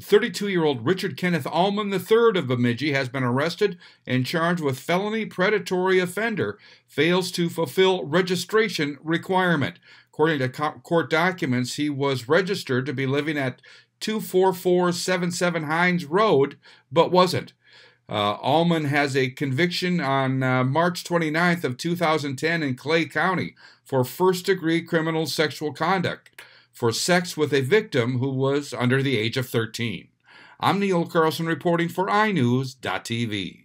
32 year old Richard Kenneth Allman III of Bemidji has been arrested and charged with felony predatory offender, fails to fulfill registration requirement. According to court documents, he was registered to be living at 24477 Hines Road, but wasn't. Uh, Allman has a conviction on uh, March 29th of 2010 in Clay County for first-degree criminal sexual conduct for sex with a victim who was under the age of 13. I'm Neil Carlson reporting for iNewZ.TV.